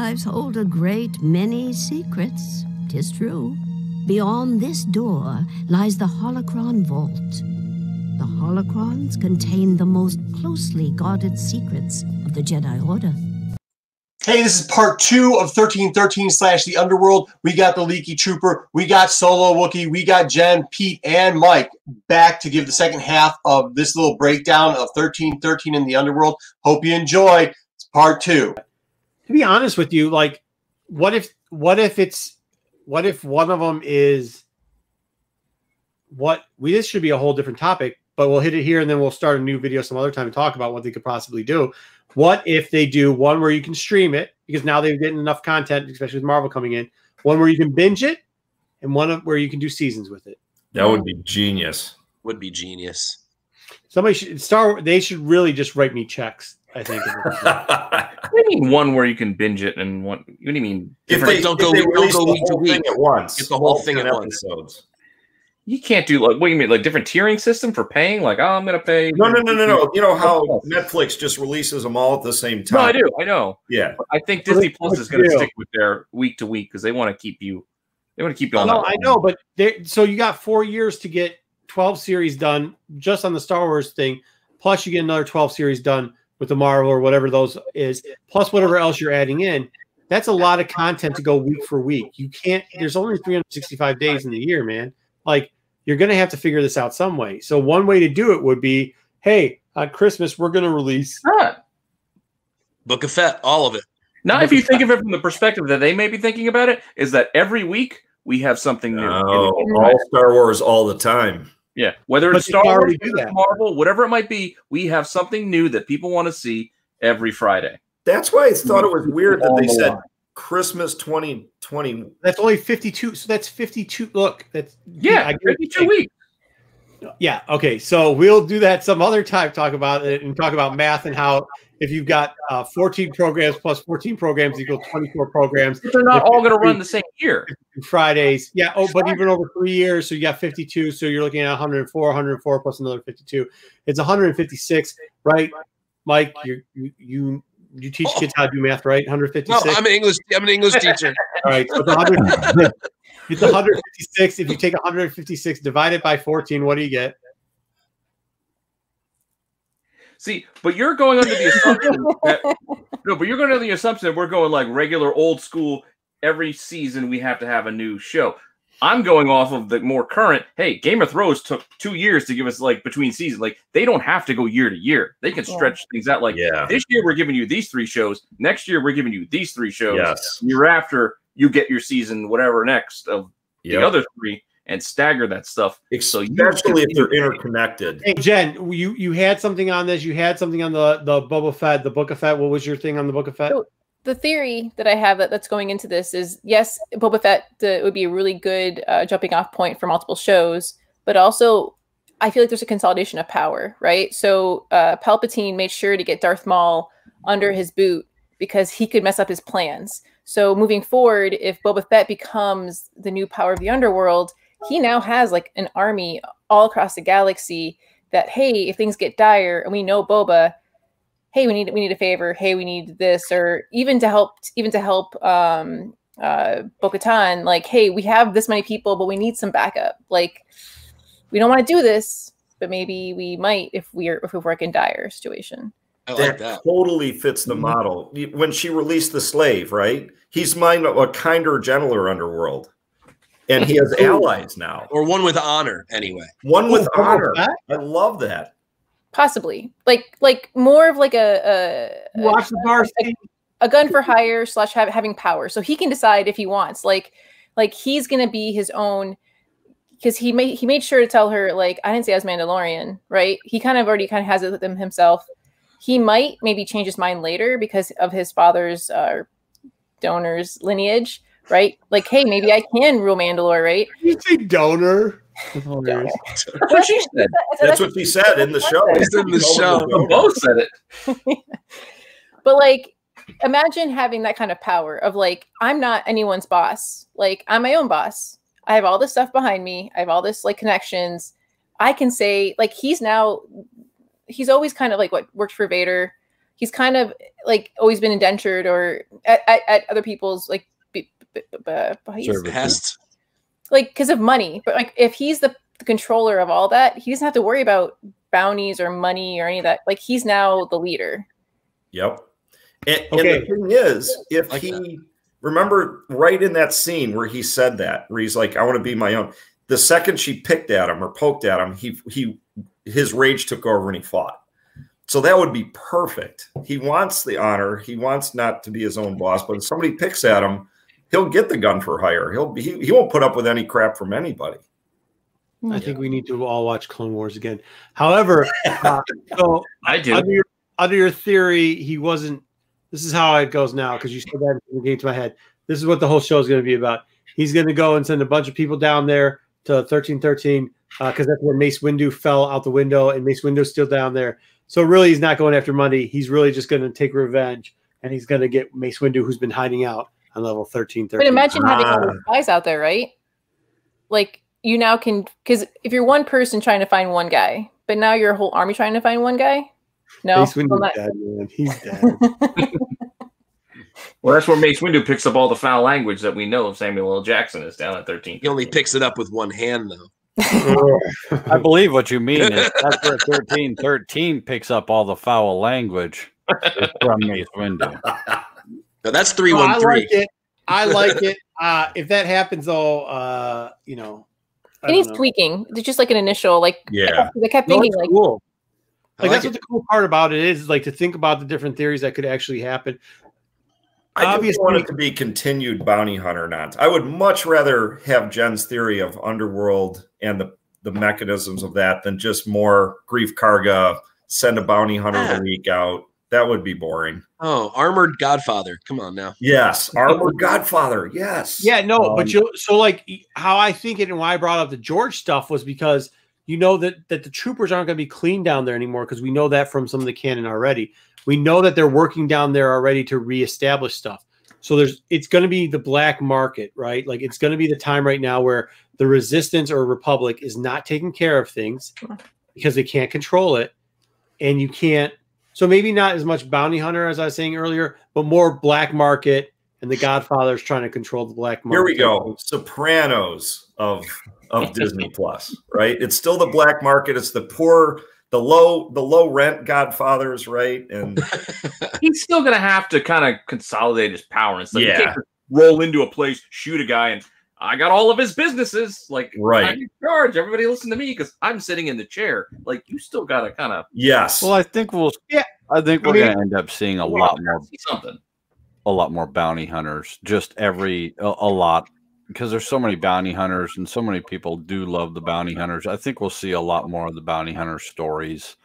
Lives hold a great many secrets, tis true. Beyond this door lies the Holocron Vault. The Holocrons contain the most closely guarded secrets of the Jedi Order. Hey, this is part two of 1313 slash the Underworld. We got the Leaky Trooper, we got Solo Wookie, we got Jen, Pete, and Mike back to give the second half of this little breakdown of 1313 in the Underworld. Hope you enjoy. It's part two. To be honest with you, like, what if, what if it's, what if one of them is what we, this should be a whole different topic, but we'll hit it here and then we'll start a new video some other time to talk about what they could possibly do. What if they do one where you can stream it because now they're getting enough content, especially with Marvel coming in, one where you can binge it, and one of, where you can do seasons with it. That would be genius. Would be genius. Somebody should Star. They should really just write me checks. I think. What do you mean one where you can binge it and one? What do you mean? If they don't if go- they don't go the week to week. at once. Get the whole all thing 10 at once. episodes. you can't do like what do you mean like different tiering system for paying? Like oh, I'm gonna pay. No, no, no, no, no. You know how Netflix just releases them all at the same time. No. I do. I know. Yeah. But I think Disney Plus is going to stick with their week to week because they want to keep you. They want to keep you oh, on. no, I know, but they so you got four years to get twelve series done just on the Star Wars thing. Plus, you get another twelve series done with the Marvel or whatever those is. Plus, whatever else you're adding in. That's a lot of content to go week for week. You can't. There's only 365 days in the year, man. Like you're going to have to figure this out some way. So one way to do it would be, hey, on Christmas we're going to release. Not. Book of Fett, all of it. Not if you think of it from the perspective that they may be thinking about it. Is that every week we have something new? Oh, all Star Wars all the time. Yeah, whether But it's you Star Wars, do that. Marvel, whatever it might be, we have something new that people want to see every Friday. That's why I thought it was weird that they the said line. Christmas 2020. That's only 52. So that's 52. Look, that's Yeah, I get every two weeks. Yeah. Okay. So we'll do that some other time. Talk about it and talk about math and how if you've got uh, 14 programs plus 14 programs equal 24 programs. But they're not all going to run the same year. Fridays. Yeah. Oh, but even over three years, so you got 52. So you're looking at 104, 104 plus another 52. It's 156, right? Mike, you you you you teach kids how to do math, right? No, 156. I'm an English. I'm an English teacher. All right. So it's 156. If you take 156 divided by 14, what do you get? See, but you're going under the assumption that no, but you're going under the assumption that we're going like regular old school. Every season we have to have a new show. I'm going off of the more current. Hey, Game of Thrones took two years to give us like between seasons. Like they don't have to go year to year. They can Yeah. stretch things out. Like Yeah. this year we're giving you these three shows. Next year we're giving you these three shows. Yes. Year after you get your season whatever next of the other three and stagger that stuff. So you Especially if they're interconnected. Hey Jen, you you had something on this. You had something on the the Boba Fett, the Book of Fett. What was your thing on the Book of Fett? So- the theory that I have that, that's going into this is yes, Boba Fett uh, would be a really good uh, jumping off point for multiple shows, but also I feel like there's a consolidation of power, right? So uh, Palpatine made sure to get Darth Maul under his boot because he could mess up his plans. So moving forward, if Boba Fett becomes the new power of the underworld, he now has like an army all across the galaxy that hey, if things get dire and we know Boba, hey we need we need a favor hey we need this or even to help even to help um uh Bo-Katan, like hey we have this many people but we need some backup like we don't want to do this but maybe we might if we're if we work in dire situation I that, that. totally fits the model. When she released the slave, right? He's mine a kinder, gentler underworld, and he has allies now. Or one with honor, anyway. One with Oh, honor. Fett? I love that. possibly like like more of like a a, a, Watch the bar scene. a gun for hire slash have, having power so he can decide if he wants like like he's gonna be his own because he made he made sure to tell her like i didn't say i was mandalorian right he kind of already kind of has it with him himself he might maybe change his mind later because of his father's uh donor's lineage right like hey maybe i can rule mandalore right You say donor. That's what she said. That's what she said in the show. It's in the show. We both said it. but like imagine having that kind of power of like i'm not anyone's boss like i'm my own boss i have all this stuff behind me i have all this like connections i can say like he's now he's always kind of like what worked for vader he's kind of like always been indentured or at, at, at other people's like be. Like because of money. But like if he's the, the controller of all that, he doesn't have to worry about bounties or money or any of that. Like he's now the leader. Yep. And, Okay. and the thing is, if Like he that. remember right in that scene where he said that, where he's like, "I want to be my own." The second she picked at him or poked at him, he he his rage took over and he fought. So that would be perfect. He wants the honor. He wants not to be his own boss, but if somebody picks at him, he'll get the gun for hire. He'll be, he, he won't put up with any crap from anybody. I think we need to all watch Clone Wars again. However, uh, so I do. under your, under your theory, he wasn't. This is how it goes now because you said that and it came to my head. This is what the whole show is going to be about. He's going to go and send a bunch of people down there to thirteen thirteen because that's where Mace Windu fell out the window, and Mace Windu's still down there. So really, he's not going after money. He's really just going to take revenge, and he's going to get Mace Windu, who's been hiding out on level thirteen But thirteen. imagine having all Ah. those guys out there, right? Like you now can because if you're one person trying to find one guy, but now you're a whole army trying to find one guy. No, Mace well, Windu's not- dead, man. He's dead. Well, that's where Mace Windu picks up all the foul language that we know of Samuel L. Jackson is down at 13. He only picks it up with one hand, though. I believe what you mean is that's where thirteen thirteen picks up all the foul language from Mace window. No, that's three Oh, I like it. I like it. Uh, if that happens, though, uh, you know, I it needs know. tweaking. It's just like an initial like. Yeah. I kept thinking it's like, cool. Like, like that's it. what the cool part about it is, is like to think about the different theories that could actually happen. I just Obviously- want it to be continued bounty hunter not. I would much rather have Jen's theory of underworld and the, the mechanisms of that than just more Greef Karga, send a bounty hunter of Ah. the week out. That would be boring. Oh, armored Godfather. Come on now. Yes. Armored Godfather. Yes. Yeah, no, Um, but you so like how I think it and why I brought up the George stuff was because you know that that the troopers aren't going to be clean down there anymore because we know that from some of the canon already. We know that they're working down there already to reestablish stuff. So there's it's going to be the black market, right? Like it's going to be the time right now where the resistance or republic is not taking care of things because they can't control it and you can't so maybe not as much bounty hunter as I was saying earlier, but more black market and the Godfather's trying to control the black market. Here we go. Sopranos of of Disney Plus, right? It's still the black market. It's the poor, the low, the low rent Godfathers, right? And He's still going to have to kind of consolidate his power and stuff. Yeah. You can't roll into a place, shoot a guy, and I got all of his businesses. Like, Right. I'm in charge. Everybody listen to me because I'm sitting in the chair. Like, you still got to kind of yes, Well, I think we'll. Yeah. I think we're mean- going to end up seeing a lot more, something. a lot more bounty hunters. Just every a, a lot because there's so many bounty hunters and so many people do love the bounty hunters. I think we'll see a lot more of the bounty hunter stories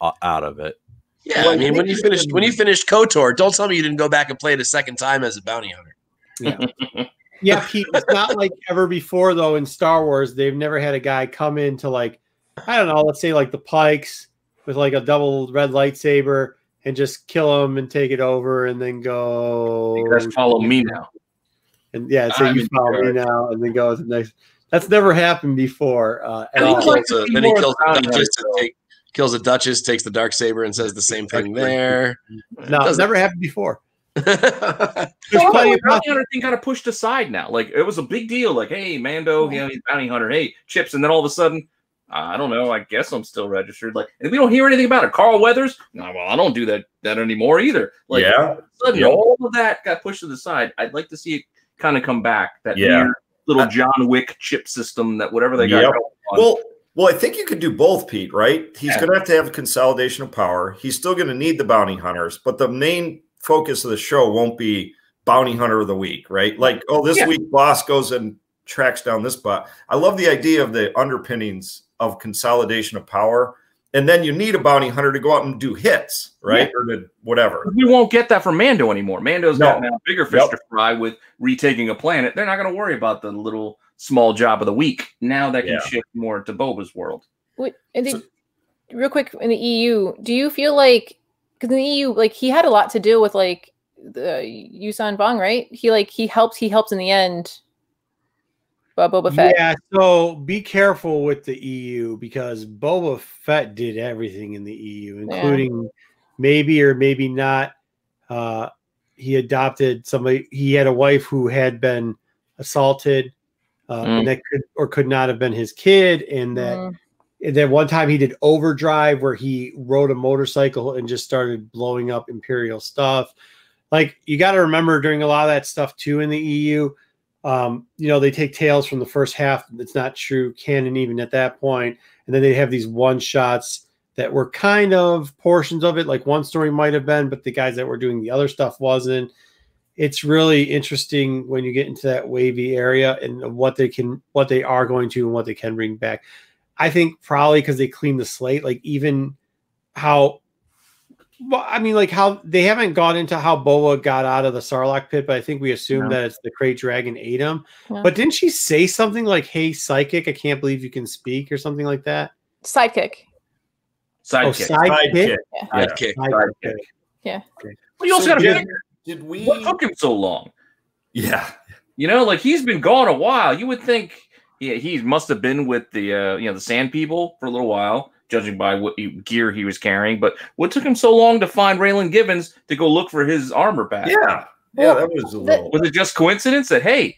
uh, out of it. Yeah, Well, I mean, when you finished when you finished Kotor, don't tell me you didn't go back and play it a second time as a bounty hunter. Yeah, yeah, Pete, it's not like ever before though in Star Wars. They've never had a guy come into like, I don't know, let's say like the Pikes with like a double red lightsaber and just kill them and take it over and then go You guys follow me now. And yeah, so I'm you follow me now and then go to the next. That's never happened before uh, And he kills, a, then he kills the Duchess hunters, and take, kills the Duchess, takes the dark saber, and says the same thing there. No, it's never happened before. There's Well, plenty of bounty hunter thing got of pushed aside now. Like it was a big deal. Like, hey, Mando, you know, he's bounty hunter. Hey, Chips, and then all of a sudden, I don't know. I guess I'm still registered. Like, and we don't hear anything about it. Carl Weathers. No, well, I don't do that that anymore either. Like, yeah, all of sudden, Yep. all of that got pushed to the side. I'd like to see it kind of come back. That Yeah. weird little John Wick chip system. That whatever they got. Yep. going on. Well, well, I think you could do both, Pete. Right? He's Yeah. going to have to have a consolidation of power. He's still going to need the bounty hunters, but the main focus of the show won't be bounty hunter of the week, right? Like, oh, this Yeah. week boss goes and tracks down this bot. I love the idea of the underpinnings of consolidation of power, and then you need a bounty hunter to go out and do hits, right, or to whatever. we won't get that from Mando anymore. Mando's No. got now bigger fish Yep. to fry with retaking a planet. They're not going to worry about the little small job of the week. Now that can Yeah. shift more to Boba's world. Wait, and then, real quick in the EU, do you feel like because in the EU, like he had a lot to do with like the Yuuzhan Vong, right? He like he helps he helps in the end. Boba Fett. Yeah, so be careful with the EU because Boba Fett did everything in the EU, Yeah. including maybe or maybe not. Uh, he adopted somebody. He had a wife who had been assaulted, uh, Mm. and that could or could not have been his kid, and that. Mm. And then one time he did overdrive where he rode a motorcycle and just started blowing up imperial stuff. Like you got to remember during a lot of that stuff too in the EU, um, you know, they take tales from the first half that's not true canon even at that point, and then they have these one shots that were kind of portions of it. Like one story might have been, but the guys that were doing the other stuff wasn't. It's really interesting when you get into that wavy area and what they can, what they are going to, and what they can bring back. I think probably because they cleaned the slate, like even how well, I mean, like how they haven't gone into how Boba got out of the Sarlacc pit, but I think we assume No. that it's the Great Dragon ate him. Yeah. But didn't she say something like, "Hey, psychic, I can't believe you can speak" or something like that? Sidekick. Sidekick. Oh, sidekick. Sidekick. Sidekick. Well, you also So got to did- figure Did we? what took him so long. Yeah. You know, like he's been gone a while. You would think yeah, he must have been with the uh, you know the Sand People for a little while, judging by what gear he was carrying. But what took him so long to find Raylan Givens to go look for his armor back? Yeah. Yeah, that was a little. Was it just coincidence that hey,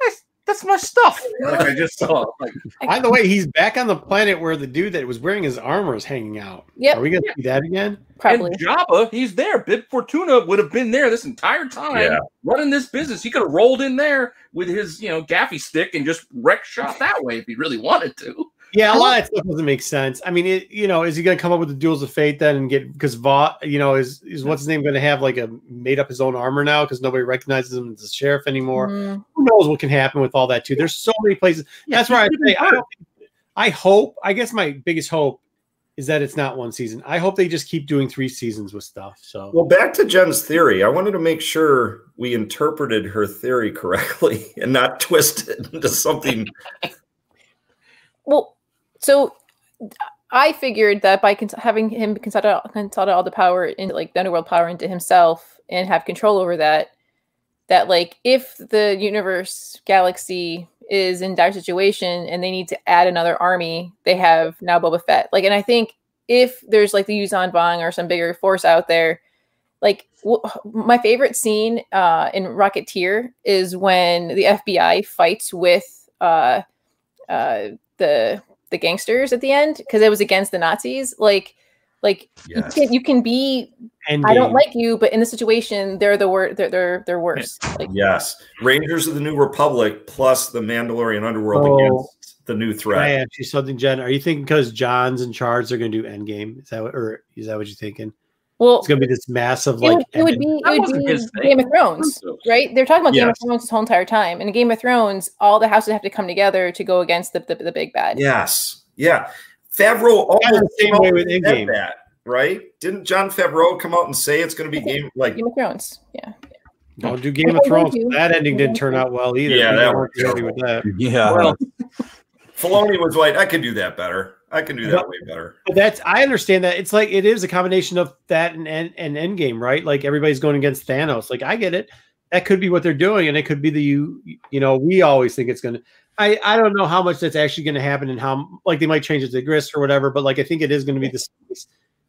that's, that's my stuff? Like I just saw. Like By the way, he's back on the planet where the dude that was wearing his armor is hanging out. Yeah, Are we gonna see that again? Probably. and Jabba, he's there. Bib Fortuna would have been there this entire time, Yeah. running this business. He could have rolled in there with his you know gaffi stick and just wreck shot that way if he really wanted to. Yeah, a lot of stuff doesn't make sense. I mean, it, you know, is he going to come up with the duels of fate then and get because Vought, you know, is is what's his name going to have like a made up his own armor now because nobody recognizes him as a sheriff anymore? Mm. Who knows what can happen with all that too? There's so many places. That's why I say I, don't, I hope. I guess my biggest hope is that it's not one season. I hope they just keep doing three seasons with stuff. So Well, back to Jen's theory. I wanted to make sure we interpreted her theory correctly and not twist it into something. Well, so I figured that by having him consolidate, all the power into like the underworld power into himself and have control over that, that like if the universe galaxy is in dire situation and they need to add another army, they have now Boba Fett. Like, and I think if there's like the Yuuzhan Vong or some bigger force out there, like my favorite scene uh, in Rocketeer is when the FBI fights with uh, uh, the the gangsters at the end because it was against the Nazis. Like, like Yes. you, can, you can be Endgame. I don't like you, but in the situation, they're the wor- they're they're they're worse. Like, Yes. Rangers of the New Republic plus the Mandalorian underworld Oh. against the new Can I threat. ask you something, Jen? Are you thinking because Jon's in charge, they're going to do Endgame? Is that what, or is that what you're thinking? Well, It's going to be this massive it like. would, it would be it would be. Game of Thrones, right? They're talking about Game of Thrones this whole entire time, and in Game of Thrones, all the houses have to come together to go against the the, the big bad. Yes. Yeah. Favreau almost Kinda the same way with Endgame. that, right? Didn't Jon Favreau come out and say it's going to be game like Game of Thrones, yeah. Don't do Game of Thrones. That ending didn't turn out well either. Yeah, People that weren't with that. Yeah. Well, Filoni was like, I could do that better. I can do that But- way better. But that's I understand that it's like it is a combination of that and and, and Endgame, right? Like everybody's going against Thanos. Like I get it. That could be what they're doing, and it could be the you. You know, we always think it's going to. I I don't know how much that's actually going to happen, and how like they might change it to Grist or whatever. But like I think it is going to be this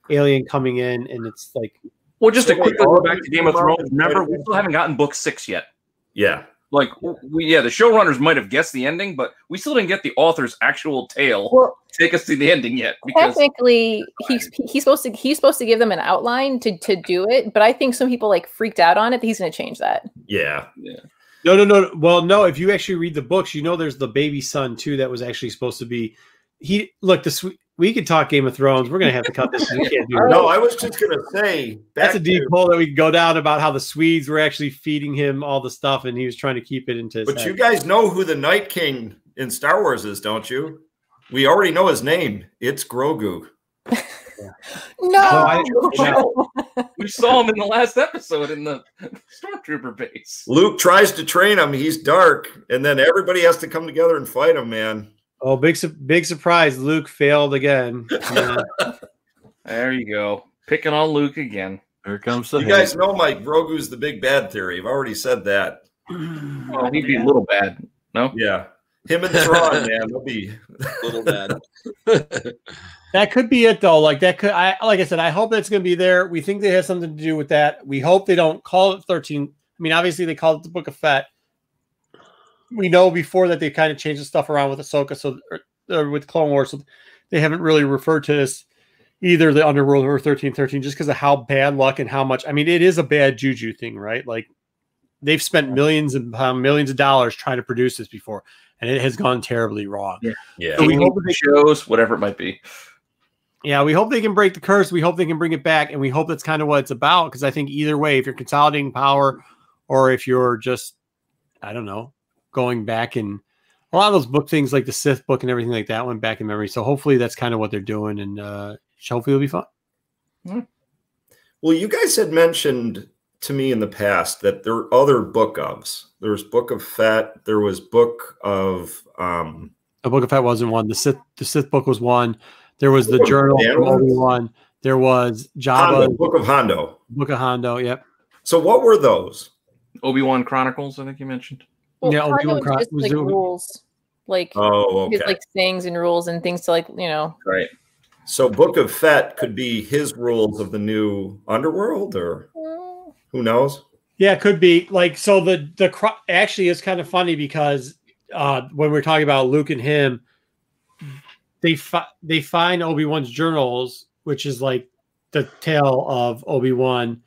alien coming in, and it's like well, just to So, quickly like, go back to Game of Thrones. Remember, we still haven't gotten book six yet. Yeah. Like, we yeah, the showrunners might have guessed the ending, but we still didn't get the author's actual tale Well, take us to the ending yet. Because technically, he's he's supposed to he's supposed to give them an outline to to do it, but I think some people like freaked out on it. That he's going to change that. Yeah. Yeah. No, no, no. Well, no. If you actually read the books, you know there's the baby son too that was actually supposed to be. He look the swe- we could talk Game of Thrones. We're gonna have to cut this. We can't do No. I was just gonna say That's a deep to- hole that we could go down about how the Swedes were actually feeding him all the stuff, and he was trying to keep it into. His But head. you guys know who the Night King in Star Wars is, don't you? We already know his name. It's Grogu. No, I- we saw him in the last episode in the stormtrooper base. Luke tries to train him. He's dark, and then everybody has to come together and fight him, man. Oh, big su- big surprise! Luke failed again. Yeah. There you go, picking on Luke again. Here comes the You hate. guys know Mike Grogu's the big bad theory. I've already said that. Oh, he'd be a little bad. No, Yeah. Him and Thrawn, man. They'll be a Little bad. That could be it though. Like that could I like I said, I hope that's gonna be there. We think they have something to do with that. We hope they don't call it 13. I mean, obviously they called it the Book of Fett. We know before that they kind of changed the stuff around with Ahsoka, so or, or with Clone Wars, so they haven't really referred to this either the Underworld or 1313 just because of how bad luck and how much I mean, it is a bad juju thing, right? Like they've spent millions and um, millions of dollars trying to produce this before, and it has gone terribly wrong. Yeah. Yeah. So we hope TV they shows, whatever it might be. Yeah, we hope they can break the curse. We hope they can bring it back, and we hope that's kind of what it's about. Because I think either way, if you're consolidating power, or if you're just, I don't know, going back and a lot of those book things like the Sith book and everything like that went back in memory. So hopefully that's kind of what they're doing, and uh, hopefully it'll be fun. Well, you guys had mentioned to me in the past that there are other book ofs. There was Book of Fat. There was Book of um, The Book of Fat wasn't one. The Sith, the Sith book was one. There was the Oh, Journal yeah, from was. Obi Wan. There was Hondo, Jabba, Book of Hondo. Book of Hondo. Yep. So what were those? Obi Wan Chronicles, I think you mentioned. Well, Yeah, Hondo Obi-Wan is Cro- just like doing- rules, like Oh, his okay. like sayings and rules and things to like you know. Right. so Book of Fett could be his rules of the new underworld, or who knows? Yeah, it could be like so. The the cro- actually is kind of funny because uh when we're talking about Luke and him, they fi- they find Obi Wan's journals, which is like the tale of Obi Wan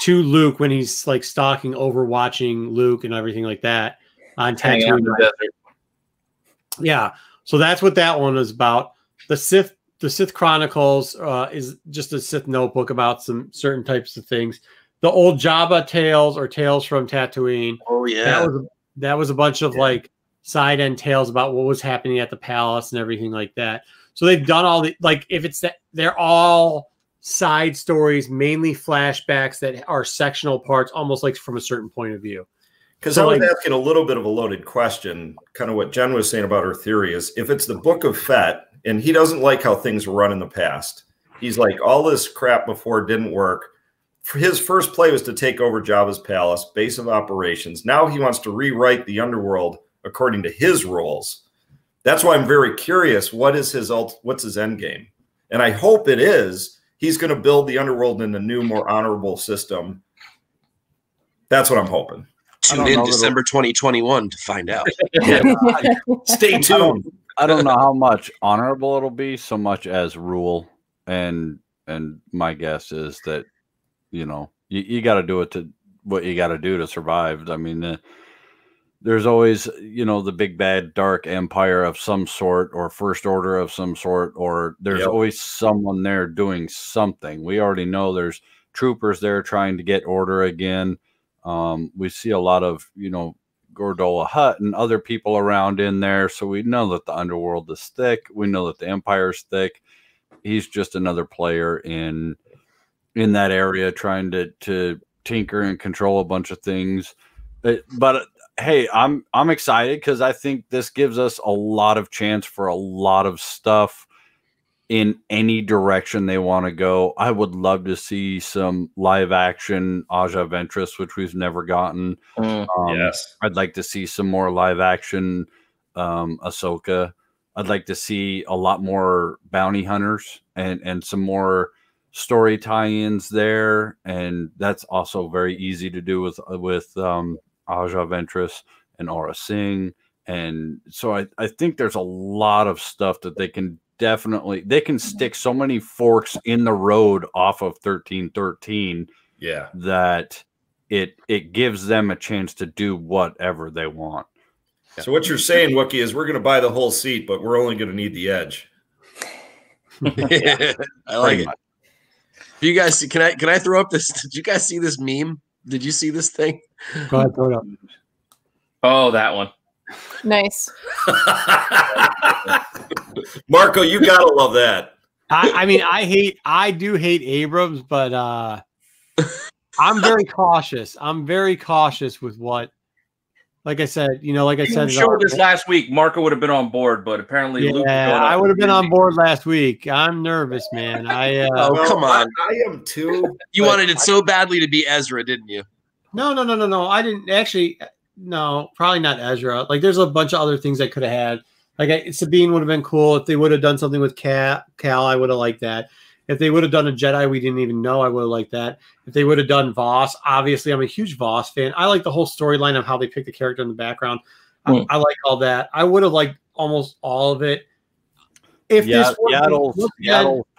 to Luke when he's like stalking, overwatching Luke and everything like that on Hanging out in Tatooine. Yeah, so that's what that one is about. The Sith, the Sith Chronicles, uh, is just a Sith notebook about some certain types of things. The old Jabba tales or tales from Tatooine. Oh yeah. That was that was a bunch of like side end tales about what was happening at the palace and everything like that. So they've done all the like if it's that they're all side stories, mainly flashbacks that are sectional parts, almost like from a certain point of view. Because So, I was like- asking a little bit of a loaded question. Kind of what Jen was saying about her theory is if it's the Book of Fett, and he doesn't like how things were run in the past. He's like, all this crap before didn't work. His first play was to take over Jabba's palace, base of operations. Now he wants to rewrite the underworld according to his rules. That's why I'm very curious. What is his ult? What's his end game? And I hope it is he's going to build the underworld in a new, more honorable system. That's what I'm hoping. I Tune in know that December 2021 to find out. Stay tuned. I don't know how much honorable it'll be, so much as rule. And and my guess is that you know you, you got to do it to what you got to do to survive. I mean, uh, there's always you know the big bad dark empire of some sort, or first order of some sort, or there's Yep. always someone there doing something. We already know there's troopers there trying to get order again. Um, we see a lot of you know Gardulla Hutt and other people around in there. So we know that the underworld is thick. We know that the empire's thick. He's just another player in in that area trying to to tinker and control a bunch of things. But, but hey, I'm I'm excited because I think this gives us a lot of chance for a lot of stuff in any direction they want to go. I would love to see some live action Asajj Ventress, which we've never gotten. Mm. Um, yes. I'd like to see some more live action um, Ahsoka. I'd like to see a lot more bounty hunters and and some more story tie-ins there, and that's also very easy to do with with um, Asajj Ventress and Aurra Sing. And so I, I think there's a lot of stuff that they can definitely they can mm-hmm. stick so many forks in the road off of 1313 Yeah. that it it gives them a chance to do whatever they want. So what you're saying, Wookie, is we're going to buy the whole seat, but we're only going to need the edge. I like Pretty it. Do you guys see? Can I can I throw up this? Did you guys see this meme? Did you see this thing? Go ahead, throw it up. Oh, that one. Nice. Marco, you got to love that. I, I mean, I hate, I do hate Abrams, but uh I'm very cautious. I'm very cautious with what, like I said, you know, like I You said, showed this last week. Marco would have been on board, but apparently yeah, going I would have been on board last week. I'm nervous, man. I uh, Oh, come on. I am too. You wanted it so badly to be Ezra, didn't you? no, no, no, no, no. I didn't actually. No, probably not Ezra. Like, there's a bunch of other things I could have had. Like I, Sabine would have been cool if they would have done something with Cal. Cal, I would have liked that. If they would have done a Jedi we didn't even know, I would have liked that. If they would have done Voss, obviously I'm a huge Voss fan. I like the whole storyline of how they picked the character in the background. I- Hmm. I, like all that. I would have liked almost all of it. If Yeah, this was Yaddle's, look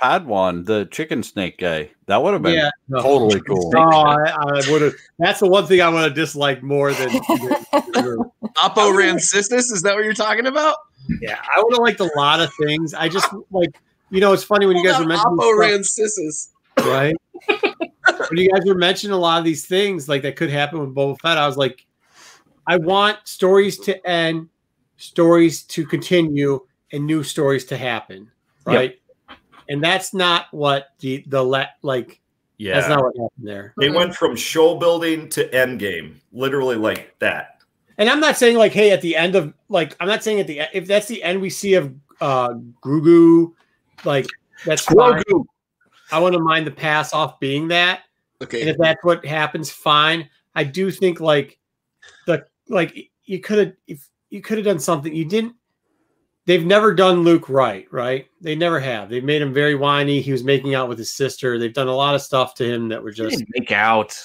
Padawan, the chicken snake guy, that would have been yeah, no. totally cool. No, I, I would have. That's the one thing I would have disliked more than. than- Oppo Rancisis, is that what you're talking about? Yeah, I would have liked a lot of things. I just like, you know, it's funny when you guys were mentioning Oppo stuff, Rancisis. right? when you guys were mentioning a lot of these things like that could happen with Boba Fett, I was like, I want stories to end, stories to continue, and new stories to happen, right? And that's not what the the let like. Yeah. That's not what happened there. they went from show building to end game, literally like that. And I'm not saying like, hey, at the end of like, I'm not saying at the if that's the end we see of uh Grugu, like that's fine. Grogu. I wouldn't mind the pass off being that. Okay. And Okay. if that's what happens, fine. I do think like the like you could have if you could have done something. You didn't. They've never done Luke right, right? They never have. They've made him very whiny. He was making out with his sister. They've done a lot of stuff to him that were just make out.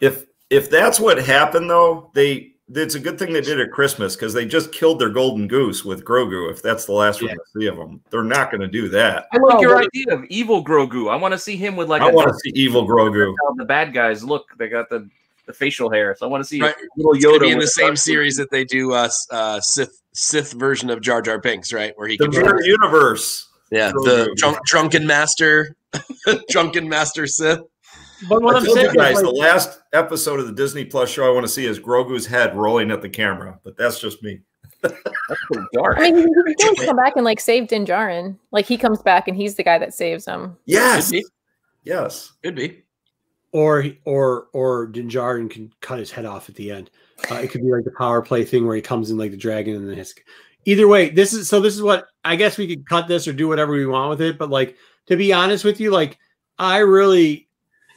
If if that's what happened though, they it's a good thing they did at Christmas because they just killed their golden goose with Grogu. If that's the last we're Yeah. going to see of them, they're not going to do that. I like your idea of evil Grogu. I want to see him with like I want to see evil Grogu. the bad guys look. They got the, the facial hair, so I want to see Right. little It's Yoda be in the same series that they do uh, uh Sith Sith version of Jar Jar Binks, right? Where he The can mirror universe. yeah, Grogu. the drunk, drunken master, drunken master Sith. But what I I'm told saying you guys is the last episode of the Disney Plus show I want to see is Grogu's head rolling at the camera, but that's just me. That's pretty dark. I mean, he he can come back and like save Din Djarin. Like he comes back and he's the guy that saves him. Yes, Could be. yes. Could be. or or or Din Djarin can cut his head off at the end. Uh, it could be like the power play thing where he comes in like the dragon and then his. Either way, this is so. This is what I guess we could cut this or do whatever we want with it. But like to be honest with you, like I really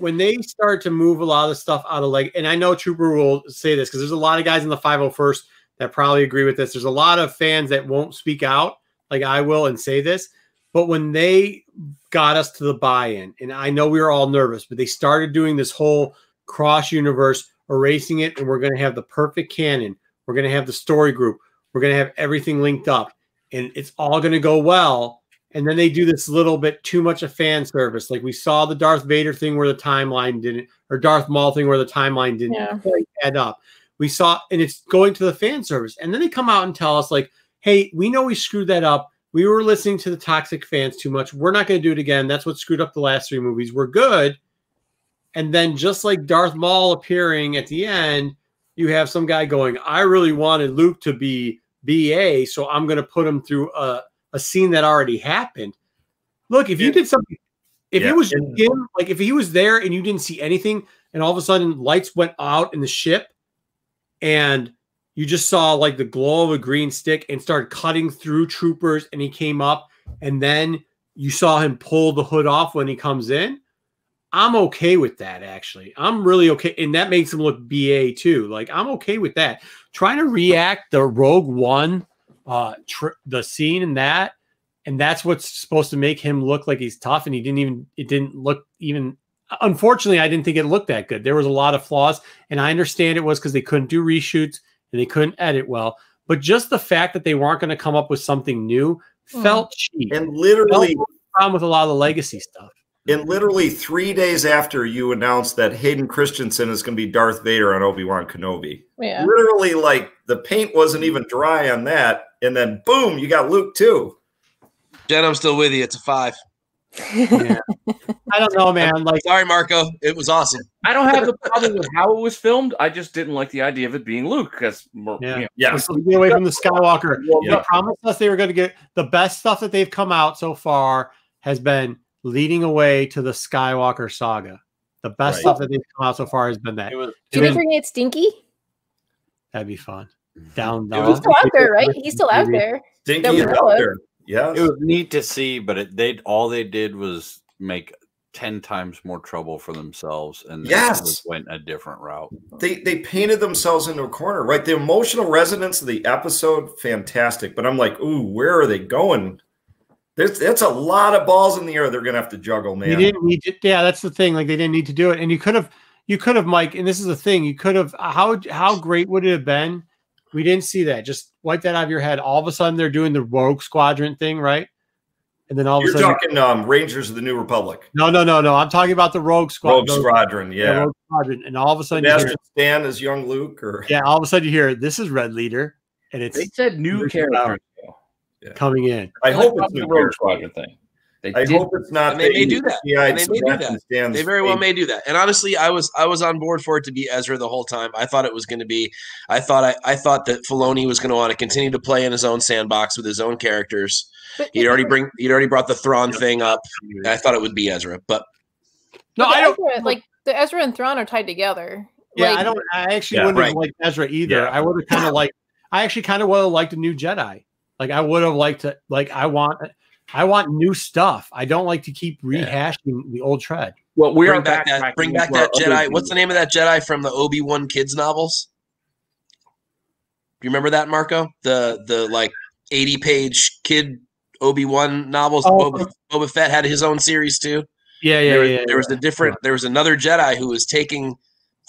when they start to move a lot of stuff out of like, and I know Trooper will say this because there's a lot of guys in the 501st that probably agree with this. There's a lot of fans that won't speak out like I will and say this. But when they got us to the buy-in, and I know we were all nervous, but they started doing this whole cross universe, erasing it, and we're going to have the perfect canon. We're going to have the story group. We're going to have everything linked up, and it's all going to go well. And then they do this little bit too much of fan service, like we saw the Darth Vader thing where the timeline didn't, or Darth Maul thing where the timeline didn't Yeah. add up. We saw, and it's going to the fan service, and then they come out and tell us like, "Hey, we know we screwed that up. We were listening to the toxic fans too much. We're not going to do it again. That's what screwed up the last three movies. We're good." And then just like Darth Maul appearing at the end, you have some guy going, "I really wanted Luke to be BA, so I'm going to put him through a a scene that already happened." Look, if you did something, if Yeah. it was And- him, like if he was there and you didn't see anything, and all of a sudden lights went out in the ship, and you just saw like the glow of a green stick and started cutting through troopers, and he came up, and then you saw him pull the hood off when he comes in. I'm okay with that actually. I'm really okay, and that makes him look BA too. Like I'm okay with that. Trying to react the Rogue One, uh, tr- the scene in that, and that's what's supposed to make him look like he's tough, and he didn't even. It didn't look even. Unfortunately, I didn't think it looked that good. There was a lot of flaws, and I understand it was because they couldn't do reshoots and they couldn't edit well. But just the fact that they weren't going to come up with something new Hmm. felt cheap. And literally, problem with a lot of the legacy stuff. and literally three days after you announced that Hayden Christensen is going to be Darth Vader on Obi Wan Kenobi, Yeah. literally, like the paint wasn't even dry on that, and then boom, you got Luke too. Jen, I'm still with you. It's a five. I don't know, man. Like Sorry, Marco. It was awesome. I don't have the problem with how it was filmed. I just didn't like the idea of it being Luke because Yeah. Yeah, let's get away from the Skywalker. Yeah. They promised us they were going to get the best stuff that they've come out so far has been leading away to the Skywalker saga. The best Right. stuff that they've come out so far has been that. It was Did they bring it Stinky? That'd be fun. Down, It down. He's still out there, right? He's still out there. Stinky That is out there. Yes. it was neat to see, but it, they all they did was make ten times more trouble for themselves, and they Yes. went a different route. they they painted themselves into a corner, right? The emotional resonance of the episode, fantastic. But I'm like, ooh, where are they going? There's that's a lot of balls in the air they're gonna have to juggle, You man. didn't need to. Yeah, that's the thing. Like they didn't need to do it, and you could have. You could have, Mike. And this is the thing. You could have. How how great would it have been? We didn't see that. Just wipe that out of your head. All of a sudden, they're doing the Rogue Squadron thing, right? And then all of a sudden You're a sudden, talking um, Rangers of the New Republic, no, no, no, no. I'm talking about the Rogue Squadron. Rogue Squadron. Squadron, yeah. Rogue Squadron, and all of a sudden, you hear, Sebastian Stan as young Luke, or yeah, all of a sudden you hear this is Red Leader, and it's They said new Bruce characters. coming in. I hope it's the new Rogue. Squadron thing. They I did. hope it's not. They may do that. they may do that. They very well may do that. And honestly, I was I was on board for it to be Ezra the whole time. I thought it was going to be. I thought I, I thought that Filoni was going to want to continue to play in his own sandbox with his own characters. He'd already bring he'd already brought the Thrawn thing up. I thought it would be Ezra, but No, but I don't. Ezra, like the Ezra and Thrawn are tied together. Yeah, Like, I don't. I actually Yeah, wouldn't have right. liked Ezra either. Yeah. I would have kind of like. I actually kind of would have liked a new Jedi. Like I would have liked to. Like I want. I want new stuff. I don't like to keep rehashing the old tread. Well, we bring are back that bring back that Jedi. What's the name of that Jedi from the Obi Wan kids novels? Do you remember that, Marco? The the like eighty page kid Obi Wan novels. Oh. Boba, Boba Fett had his own series too. Yeah, yeah, there, yeah. there was a different. There was another Jedi who was taking,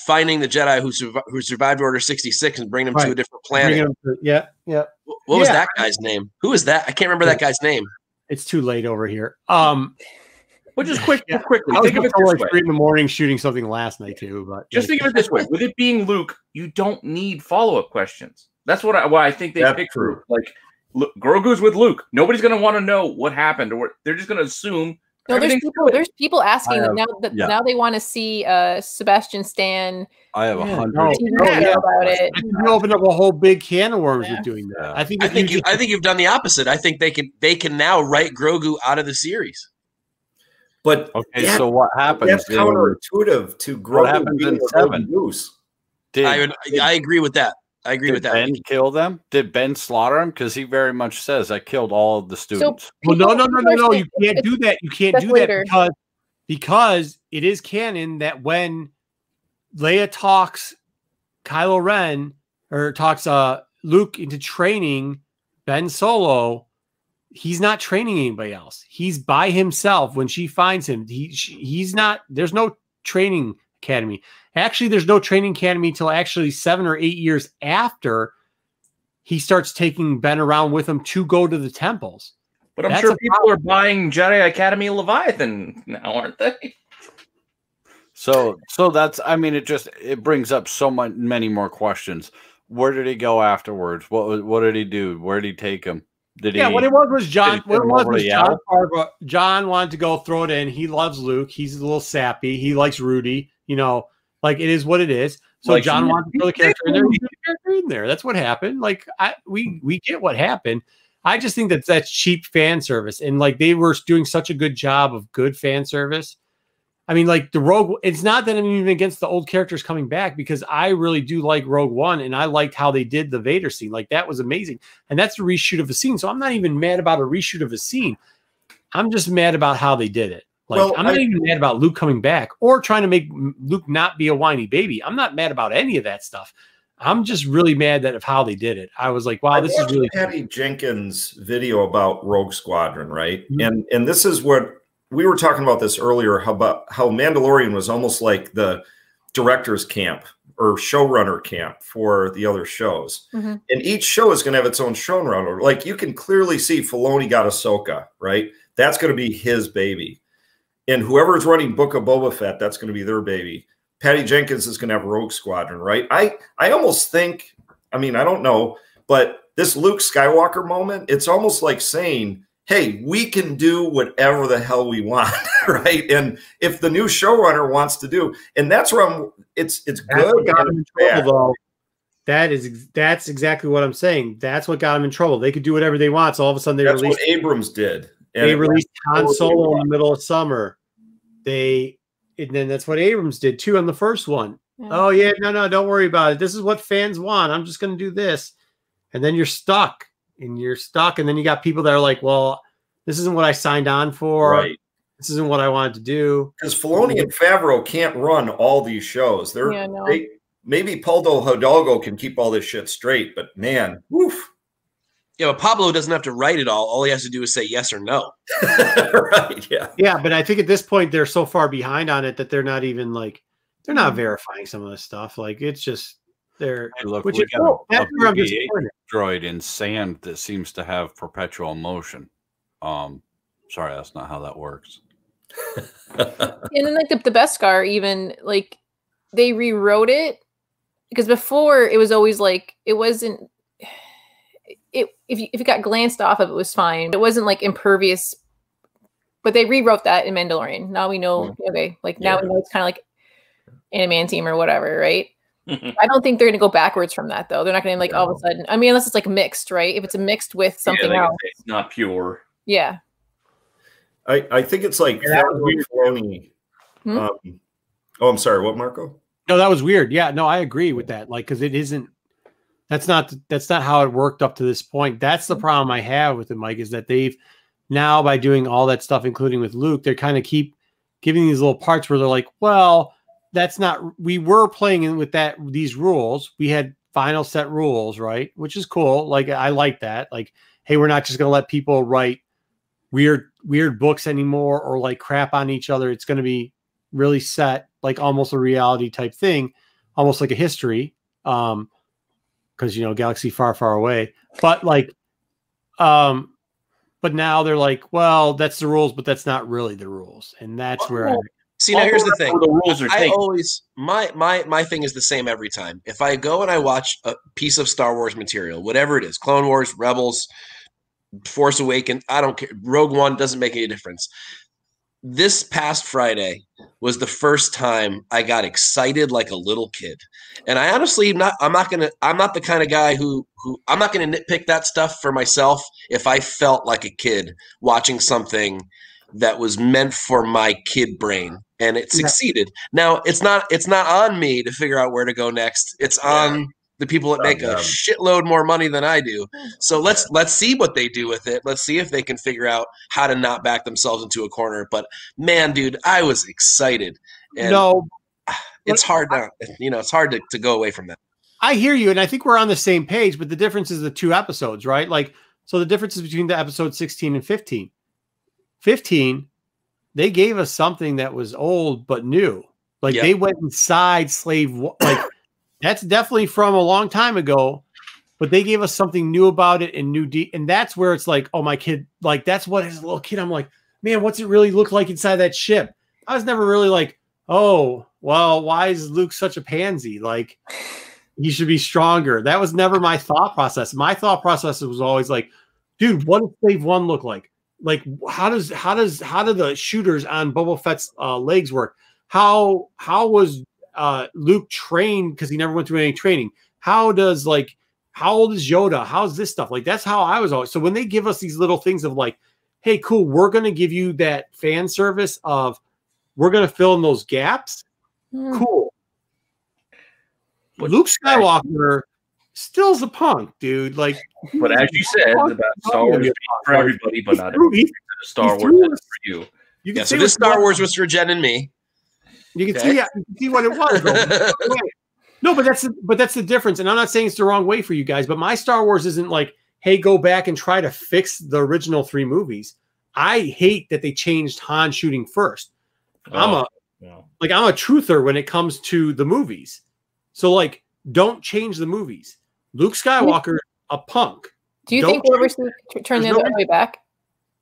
finding the Jedi who survived, who survived Order sixty six and bring them to a different planet. to- yeah, yeah. What what was that guy's name? Who is that? I can't remember that guy's name. It's too late over here. Um, But just quick, Yeah. quickly, I was think of up it this like way. three in the morning shooting something last night too. But Just think of it this way: with it being Luke, you don't need follow-up questions. That's what I, why I think they That's picked true. Luke. Like Lu- Grogu's with Luke. Nobody's going to want to know what happened, or what, they're just going to assume. No, there's people. good. There's people asking have- now that yeah. now they want to see uh Sebastian Stan I have a Yeah, hundred. no. TV Oh, video yeah. about it. I think you opened up a whole big can of worms Yeah. with doing that. Yeah. I think. I think you. just- I think you've done the opposite. I think they can. They can now write Grogu out of the series. But Okay, Yeah, so what happens? that's in- counterintuitive to grow happens in seven? goose. did, I would, I agree with that. I agree did with that. Ben kill them? Did Ben slaughter them? Because he very much says, "I killed all of the students." Well, no, no, no, no, no. You can't do that. You can't that's do that later. because because it is canon that when Leia talks Kylo Ren or talks uh Luke into training Ben Solo, he's not training anybody else. He's by himself when she finds him. He she, he's not. There's no training academy. Actually, there's no training academy until actually seven or eight years after he starts taking Ben around with him to go to the temples. But I'm That's sure a people are buying Jedi Academy Leviathan now, aren't they? So, so that's. I mean, it just it brings up so much, many more questions. Where did he go afterwards? What what did he do? Where did he take him? Did Yeah, he? what it was was John. What it was was John. L? John wanted to go throw it in. He loves Luke. He's a little sappy. He likes Rudy. You know, like it is what it is. So Like, John he- wanted to throw the character in there. He the character in there. That's what happened. Like I, we we get what happened. I just think that that's cheap fan service, and like they were doing such a good job of good fan service. I mean, like the Rogue. It's not that I'm even against the old characters coming back because I really do like Rogue One, and I liked how they did the Vader scene. Like that was amazing, and that's a reshoot of a scene. So I'm not even mad about a reshoot of a scene. I'm just mad about how they did it. Like Well, I'm not I- even mad about Luke coming back or trying to make Luke not be a whiny baby. I'm not mad about any of that stuff. I'm just really mad that of how they did it. I was like, wow, I this is really Patty Jenkins video about Rogue Squadron, right? Mhm. And and this is what we were talking about this earlier. How about how Mandalorian was almost like the director's camp or showrunner camp for the other shows. Mhm. And each show is going to have its own showrunner. Like you can clearly see Filoni got Ahsoka, right? That's going to be his baby. And whoever's running Book of Boba Fett, that's going to be their baby. Patty Jenkins is going to have Rogue Squadron, right? I I almost think, I mean, I don't know, but this Luke Skywalker moment, it's almost like saying, "Hey, we can do whatever the hell we want," right? And if the new showrunner wants to do, and that's where I'm, it's it's That's good. got him in bad. trouble, though. That is that's exactly what I'm saying. That's what got him in trouble. They could do whatever they want. So all of a sudden they That's released what Abrams did. And they released Han Solo in the middle of summer. They and then that's what Abrams did too on the first one. Yeah. Oh yeah, no, no, don't worry about it. This is what fans want. I'm just gonna do this. And then you're stuck. And you're stuck. And then you got people that are like, well, this isn't what I signed on for. right. this isn't what I wanted to do. Because Filoni and Favreau can't run all these shows. They're Yeah, no. they, maybe Pablo Hidalgo can keep all this shit straight, but man, woof. Yeah, but Pablo doesn't have to write it all. All he has to do is say yes or no. right, yeah. Yeah, but I think at this point they're so far behind on it that they're not even like they're not verifying some of this stuff. Like it's just they're Hey, look, which we is got cool. a, a That's where I'm BB-8 disappointed. droid in sand that seems to have perpetual motion. Um, sorry, that's not how that works. and then like the, the Beskar even like they rewrote it because before it was always like it wasn't it if you if it got glanced off of it was fine it wasn't like impervious but they rewrote that in Mandalorian now we know okay like now we know it's kind of like adamantium or whatever right I don't think they're going to go backwards from that though they're not going to like all of a sudden I mean unless it's like mixed right if it's mixed with something yeah, they can else it's not pure. yeah I, I think it's like Yeah, that was Favreau Filoni. Hmm? Um, oh, I'm sorry. What, Marco? No, that was weird. Yeah, no, I agree with that. Like, because it isn't. That's not. That's not how it worked up to this point. That's the problem I have with it, Mike. Is that they've now by doing all that stuff, including with Luke, they're kind of keep giving these little parts where they're like, well, that's not. We were playing in with that these rules. We had final set rules, right? Which is cool. Like I like that. Like, hey, we're not just gonna let people write weird weird books anymore or like crap on each other. It's gonna be really set like almost a reality type thing almost like a history um because you know galaxy far far away but like um but now they're like well that's the rules but that's not really the rules and that's where I, See, now here's the thing. The rules are I taken. always my my my thing is the same every time. If I go and I watch a piece of Star Wars material, whatever it is, Clone Wars, Rebels, Force Awakens, I don't care. Rogue One doesn't make any difference. This past Friday was the first time I got excited like a little kid. And I honestly am not I'm not gonna I'm not the kind of guy who who I'm not gonna nitpick that stuff for myself if I felt like a kid watching something that was meant for my kid brain and it succeeded. Now it's not it's not on me to figure out where to go next. It's on the people that make a shitload more money than I do. So let's let's see what they do with it. Let's see if they can figure out how to not back themselves into a corner. But man, dude, I was excited. And no it's hard now. You know, it's hard to, to go away from that. i hear you and i think we're on the same page but the difference is the two episodes right like so the difference is between the episode 16 and 15 15 they gave us something that was old but new like Yeah. they went inside slave like that's definitely from a long time ago but they gave us something new about it and new de- and that's where it's like oh my kid like that's what as a little kid i'm like man what's it really look like inside that ship? I was never really like oh well why is luke such a pansy? Like he should be stronger. That was never my thought process. My thought process was always like dude what does slave one look like? Like how does how does how do the shooters on Boba Fett's uh, legs work? How how was uh, Luke trained because he never went through any training? How does like how old is Yoda? How's this stuff? Like that's how I was always. So when they give us these little things of like, hey, cool, we're gonna give you that fan service of we're gonna fill in those gaps. Hmm. Cool. But- Luke Skywalker still's a punk, dude. Like But as you said about Star Wars being for everybody, but not He- everybody. Star Wars threw is us- for you. You can Yeah, see so this Star Wars was for Jen and me. You can Okay. see, you can see what it was. no, but that's the, but that's the difference. And I'm not saying it's the wrong way for you guys, but my Star Wars isn't like, hey, go back and try to fix the original three movies. I hate that they changed Han shooting first. I'm oh, a No. like I'm a truther when it comes to the movies. So like, don't change the movies. Luke Skywalker, a punk. do you Don't think we'll ever see turn the There's no- other way back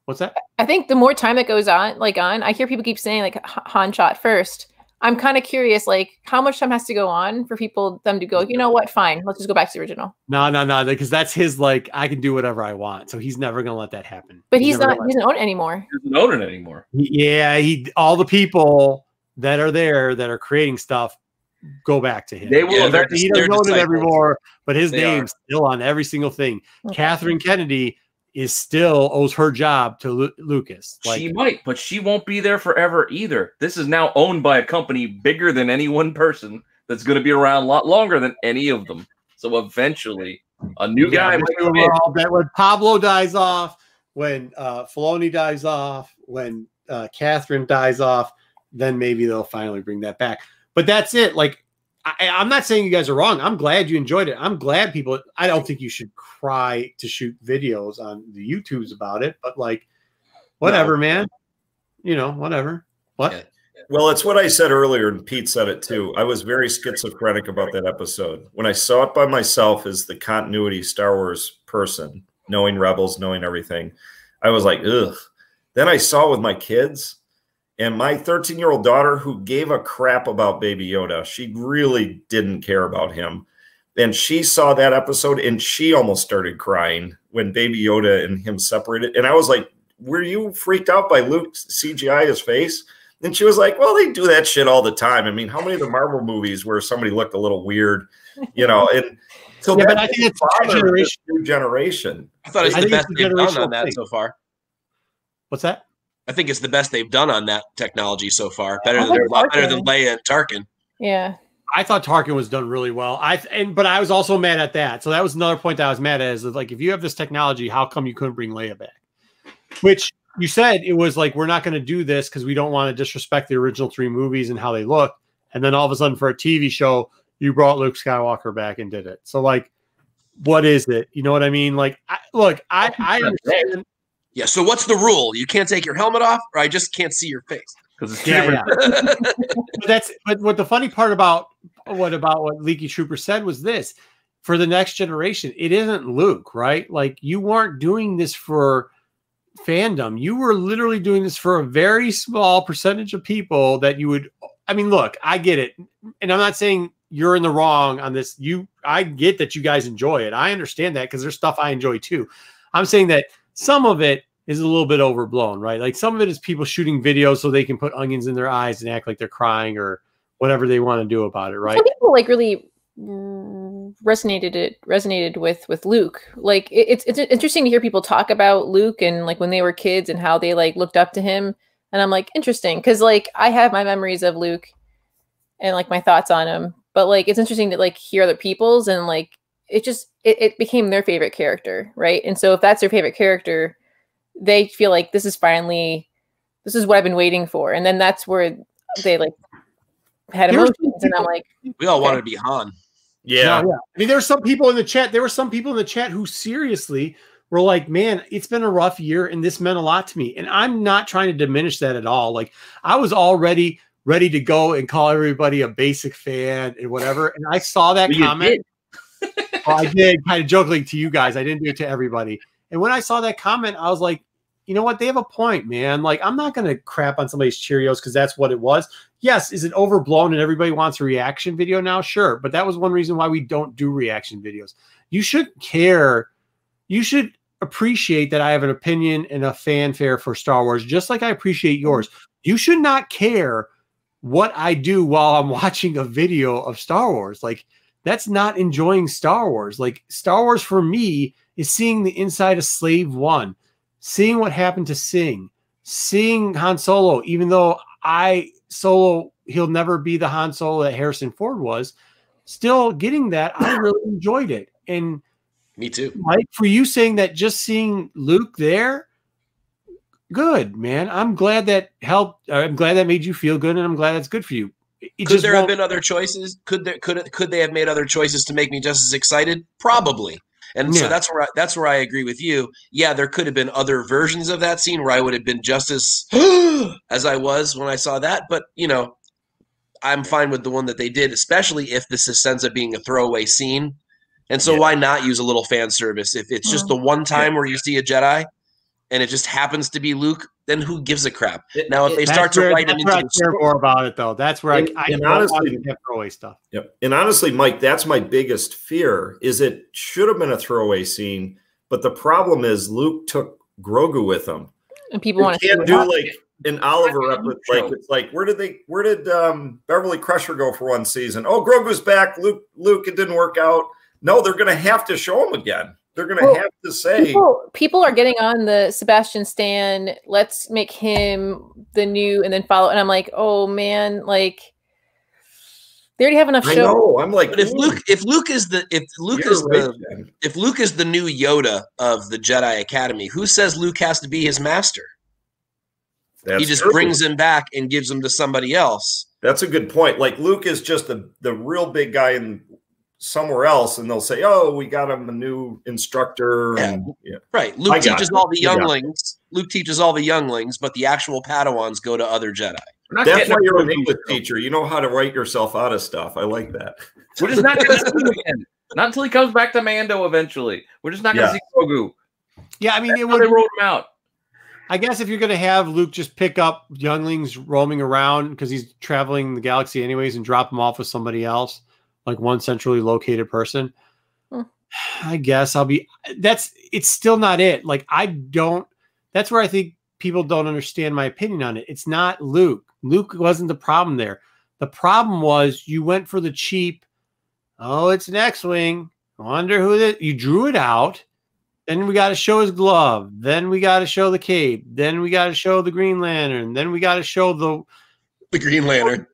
What's that? I think the more time that goes on, like on, I hear people keep saying like Han shot first. I'm kind of curious, like how much time has to go on for people them to go, you know what, fine, let's just go back to the original. No, no, no, because that's his like I can do whatever I want. So he's never gonna let that happen. But he's never not, gonna he doesn't own it anymore. He doesn't own it anymore. Yeah, he all the people that are there that are creating stuff go back to him. They will Yeah, they're eventually. he they're doesn't own it anymore, but his They are. name's still on every single thing. Okay. Catherine Kennedy is still owes her job to Lu- Lucas. Like she might, but she won't be there forever either. This is now owned by a company bigger than any one person that's going to be around a lot longer than any of them. So eventually, a new Yeah, guy might come in. that when Pablo dies off, when uh Filoni dies off, when uh, Catherine dies off, then maybe they'll finally bring that back. But that's it. Like I, I'm not saying you guys are wrong. I'm glad you enjoyed it. I'm glad people. I don't think you should cry to shoot videos on the YouTubes about it, but like, whatever, man. You know, whatever. What? Yeah. Well, it's what I said earlier, and Pete said it too. I was very schizophrenic about that episode. When I saw it by myself as the continuity Star Wars person, knowing Rebels, knowing everything, I was like, ugh. Then I saw it with my kids, and my 13 year old daughter, who gave a crap about Baby Yoda, she really didn't care about him. And she saw that episode and she almost started crying when Baby Yoda and him separated. And I was like, Were you freaked out by Luke CGI his face? And she was like, Well, they do that shit all the time. I mean, how many of the Marvel movies where somebody looked a little weird, you know? And so Yeah, but I think it's a generation- new generation. I thought it's the think it's best a they've done on that thing. so far. What's that? I think it's the best they've done on that technology so far. Better than like a lot better than Leia and Tarkin. Yeah. I thought Tarkin was done really well. I and but I was also mad at that. So that was another point that I was mad at is that, like if you have this technology, how come you couldn't bring Leia back? Which you said it was like we're not going to do this because we don't want to disrespect the original three movies and how they look. And then all of a sudden for a TV show, you brought Luke Skywalker back and did it. So like, what is it? You know what I mean? Like, I, look, I I understand. Yeah. So what's the rule? You can't take your helmet off, or I just can't see your face. because it's two Yeah, yeah. but that's but what the funny part about what about what Leaky Trooper said was this for the next generation, it isn't Luke, right? Like you weren't doing this for fandom. You were literally doing this for a very small percentage of people that you would I mean, look, I get it. And I'm not saying you're in the wrong on this. You I get that you guys enjoy it. I understand that because there's stuff I enjoy too. I'm saying that some of it is a little bit overblown, right? Like some of it is people shooting videos so they can put onions in their eyes and act like they're crying or whatever they want to do about it, right? Some people like really resonated it resonated with with Luke. Like it, it's it's interesting to hear people talk about Luke and like when they were kids and how they like looked up to him. And I'm like interesting because like I have my memories of Luke and like my thoughts on him, but like it's interesting to like hear other people's and like it just it, it became their favorite character, right? And so if that's their favorite character, they feel like this is finally this is what I've been waiting for, and then that's where they like had There were some emotions, and I'm like. We all Okay. wanted to be Han. Yeah. No, yeah. I mean, there were some people in the chat. There were some people in the chat who seriously were like, "Man, it's been a rough year, and this meant a lot to me." And I'm not trying to diminish that at all. Like, I was already ready to go and call everybody a basic fan and whatever. And I saw that Well, you comment. Well, I did kind of jokingly to you guys. I didn't do it to everybody. And when I saw that comment, I was like, you know what? They have a point, man. Like, I'm not going to crap on somebody's Cheerios because that's what it was. Yes, is it overblown and everybody wants a reaction video now? Sure. But that was one reason why we don't do reaction videos. You should care. You should appreciate that I have an opinion and a fanfare for Star Wars, just like I appreciate mm-hmm. yours. You should not care what I do while I'm watching a video of Star Wars. Like, that's not enjoying Star Wars. Like Star Wars for me is seeing the inside of Slave One, seeing what happened to Sing, seeing Han Solo, even though I Solo he'll never be the Han Solo that Harrison Ford was. Still getting that, I really enjoyed it. And Me too. Mike, for you saying that just seeing Luke there, good man. I'm glad that helped. I'm glad that made you feel good, and I'm glad that's good for you. It Could just there have won't- been other choices? Could there could it, could they have made other choices to make me just as excited? Probably. And so that's where I, that's where I agree with you. Yeah, there could have been other versions of that scene where I would have been just as as I was when I saw that. But you know, I'm fine with the one that they did, especially if this is, ends up being a throwaway scene. And so Yeah. why not use a little fan service if it's just mm-hmm. the one time where you see a Jedi and it just happens to be Luke? Then who gives a crap? Now, if they That's start to where- write it that's into where I the care story, more about it, though. That's where And- I, I and honestly- to get throwaway stuff. Yep. And honestly, Mike, that's my biggest fear is it should have been a throwaway scene, but the problem is Luke took Grogu with him. and people want to can't do like an Oliver episode. Like it's like where did they where did um Beverly Crusher go for one season? Oh, Grogu's back. Luke Luke it didn't work out. No, they're gonna have to show him again. They're gonna Well, have to say people, people are getting on the Sebastian Stan. Let's make him the new, and then follow. And I'm like, oh man, like they already have enough I show. know. I'm like but if Luke if Luke is the if Luke is right, the Jen." if Luke is the new Yoda of the Jedi Academy, who says Luke has to be his master? That's he just true. brings him back and gives him to somebody else. That's a good point. Like Luke is just the the real big guy in somewhere else, and they'll say, "Oh, we got him a new instructor." Yeah. And, yeah. Right. Luke got teaches all the I got it. younglings. Luke teaches all the younglings, but the actual Padawans go to other Jedi. Not That's getting why a you're an English teacher. You know how to write yourself out of stuff. I like that. We're just not going to see him again. Not until he comes back to Mando eventually. We're just not going to Yeah. see Grogu. Yeah, I mean, it How they would. wrote him out. I guess if you're going to have Luke just pick up younglings roaming around because he's traveling the galaxy anyways and drop them off with somebody else, like one centrally located person, Hmm. I guess I'll be. That's it's still not it. Like I don't. That's where I think people don't understand my opinion on it. It's not Luke. Luke wasn't the problem there. The problem was you went for the cheap. Oh, it's an X-wing. I wonder who that. You drew it out. Then we got to show his glove. Then we got to show the cape. Then we got to show the Green Lantern. Then we got to show the The Green Lantern.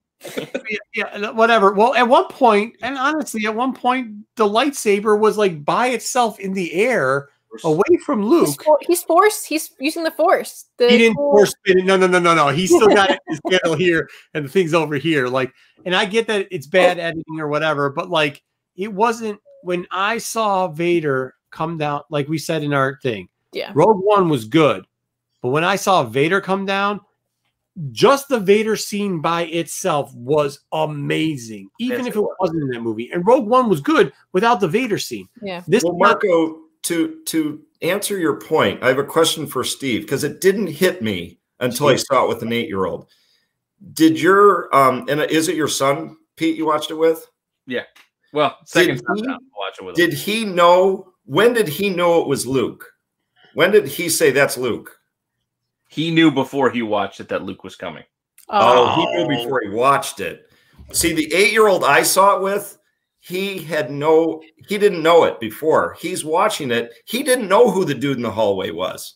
Yeah, whatever. Well, at one point, and honestly, at one point, the lightsaber was like by itself in the air, away from He's, Luke. for, he's forced. He's using the force. The He didn't force it. No, no, no, no, no. He's still got his handle here and the thing's over here. Like, and I get that it's bad oh. editing or whatever, but like, it wasn't when I saw Vader come down, like we said in our thing. Yeah. Rogue One was good, but when I saw Vader come down, just the Vader scene by itself was amazing, even Yes, if it it was. wasn't in that movie. And Rogue One was good without the Vader scene. Yeah. This Well, Marco, to to answer your point, I have a question for Steve because it didn't hit me until I saw it with an eight year old. Did your um and is it your son Pete you watched it with? Yeah. Well, second Did time he- down, watch it with him. Did he know when did he know it was Luke? When did he say that's Luke? He knew before he watched it that Luke was coming. Oh, he knew before he watched it. See, the eight year old I saw it with, he had no, he didn't know it before. He's watching it. He didn't know who the dude in the hallway was.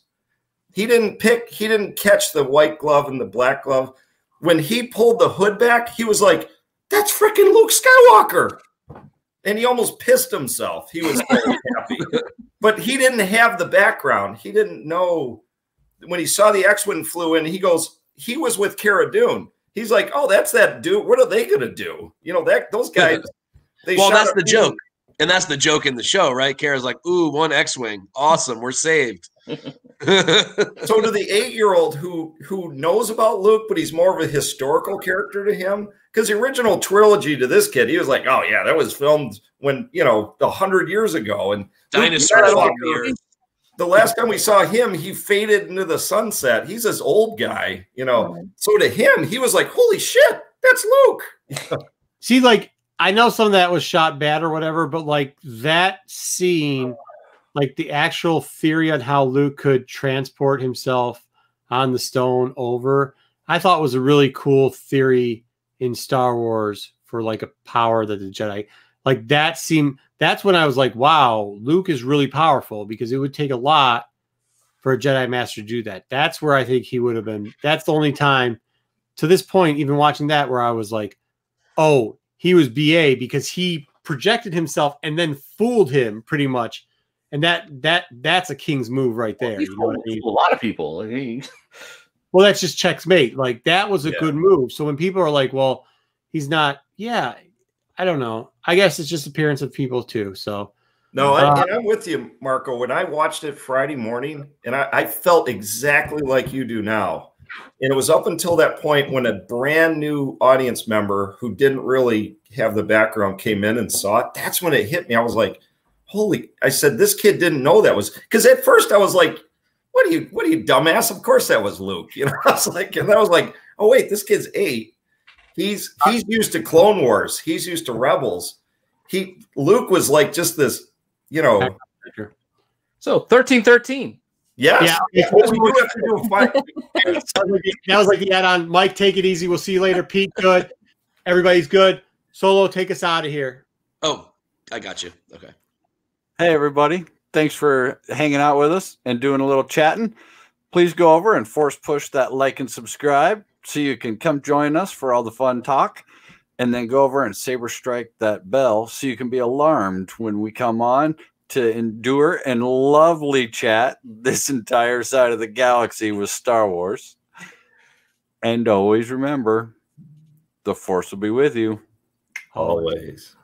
He didn't pick, he didn't catch the white glove and the black glove. When he pulled the hood back, he was like, that's freaking Luke Skywalker. And he almost pissed himself. He was so happy. But he didn't have the background. He didn't know when he saw the X-Wing flew in, he goes, he was with Cara Dune. He's like, oh, that's that dude. What are they gonna do? You know, that those guys. They well, that's the joke. And that's the joke in the show, right? Cara's like, ooh, one X-Wing. Awesome. We're saved. So to the eight-year-old who who knows about Luke, but he's more of a historical character to him, because the original trilogy to this kid, he was like, oh yeah, that was filmed when you know a hundred years ago, and Dinosaur. The last time we saw him, he faded into the sunset. He's this old guy, you know. So to him, he was like, holy shit, that's Luke. See, like I know some of that was shot bad or whatever, but like that scene, like the actual theory on how Luke could transport himself on the stone over, I thought was a really cool theory in Star Wars for like a power that the Jedi like that seemed that's when I was like, wow, Luke is really powerful because it would take a lot for a Jedi Master to do that. That's where I think he would have been. That's the only time to this point, even watching that, where I was like, oh, he was BA because he projected himself and then fooled him pretty much. And that that that's a king's move right there. He's You know I mean? A lot of people. He- Well, that's just checkmate. Like that was a Yeah. good move. So when people are like, well, he's not, yeah, I don't know. I guess it's just appearance of people too. So No, Uh, I, and I'm with you, Marco. When I watched it Friday morning, and I, I felt exactly like you do now. And it was up until that point when a brand new audience member who didn't really have the background came in and saw it. That's when it hit me. I was like, holy, I said, this kid didn't know that was because at first I was like, what are you, what are you, dumbass? Of course that was Luke. You know, I was like, and I was like, oh, wait, this kid's eight. He's he's used to Clone Wars, he's used to Rebels. He Luke was like just this, you know. so thirteen thirteen. Yes. Yeah. Well, we do have to do a fight. that was like the add-on. Mike, take it easy. We'll see you later. Pete, good. Everybody's good. Solo, take us out of here. Oh, I got you. Okay. Hey, everybody. Thanks for hanging out with us and doing a little chatting. Please go over and force push that like and subscribe so you can come join us for all the fun talk. And then go over and saber strike that bell so you can be alarmed when we come on to endure and lovely chat this entire side of the galaxy with Star Wars. And always remember, the force will be with you. Always.